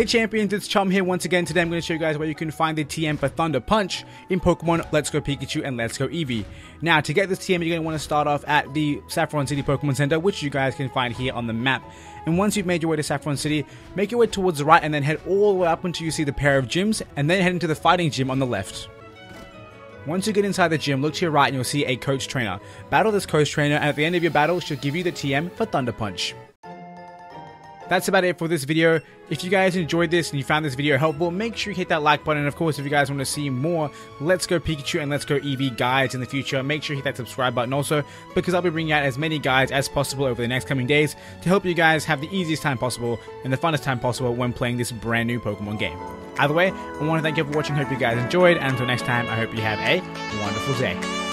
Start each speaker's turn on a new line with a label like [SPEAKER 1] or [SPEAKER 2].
[SPEAKER 1] Hey champions, it's Chum here once again. Today I'm going to show you guys where you can find the TM for Thunder Punch in Pokemon Let's Go Pikachu and Let's Go Eevee. Now, to get this TM, you're going to want to start off at the Saffron City Pokemon Center, which you guys can find here on the map. And once you've made your way to Saffron City, make your way towards the right and then head all the way up until you see the pair of gyms, and then head into the fighting gym on the left. Once you get inside the gym, look to your right and you'll see a coach trainer. Battle this coach trainer, and at the end of your battle, she'll give you the TM for Thunder Punch that's about it for this video. If you guys enjoyed this and you found this video helpful, make sure you hit that like button. And of course, if you guys want to see more Let's Go Pikachu and Let's Go Eevee guides in the future, make sure you hit that subscribe button also, because I'll be bringing out as many guides as possible over the next coming days to help you guys have the easiest time possible and the funnest time possible when playing this brand new Pokemon game. Either way, I want to thank you for watching, hope you guys enjoyed, and until next time, I hope you have a wonderful day.